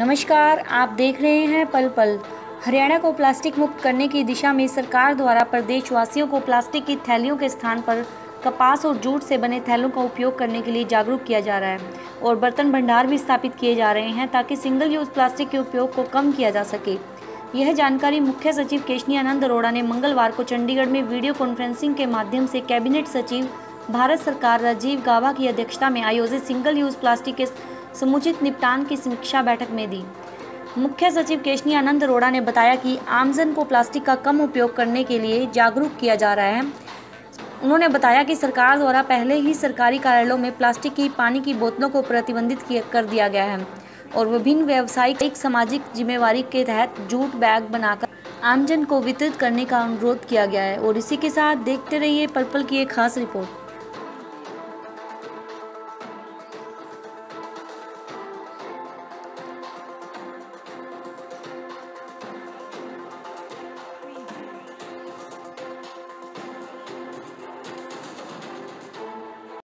नमस्कार, आप देख रहे हैं पल पल। हरियाणा को प्लास्टिक मुक्त करने की दिशा में सरकार द्वारा प्रदेशवासियों को प्लास्टिक की थैलियों के स्थान पर कपास और जूट से बने थैलों का उपयोग करने के लिए जागरूक किया जा रहा है और बर्तन भंडार भी स्थापित किए जा रहे हैं ताकि सिंगल यूज़ प्लास्टिक के उपयोग को कम किया जा सके। यह जानकारी मुख्य सचिव केशनी आनंद अरोड़ा ने मंगलवार को चंडीगढ़ में वीडियो कॉन्फ्रेंसिंग के माध्यम से कैबिनेट सचिव, भारत सरकार राजीव गाबा की अध्यक्षता में आयोजित सिंगल यूज़ प्लास्टिक के समुचित निपटान की समीक्षा बैठक में दी। मुख्य सचिव केशनी आनंद अरोड़ा ने बताया कि आमजन को प्लास्टिक का कम उपयोग करने के लिए जागरूक किया जा रहा है। उन्होंने बताया कि सरकार द्वारा पहले ही सरकारी कार्यालयों में प्लास्टिक की पानी की बोतलों को प्रतिबंधित कर दिया गया है और विभिन्न व्यावसायिक सामाजिक जिम्मेवारी के तहत जूट बैग बनाकर आमजन को वितरित करने का अनुरोध किया गया है और इसी के साथ देखते रहिए पल पल की एक खास रिपोर्ट।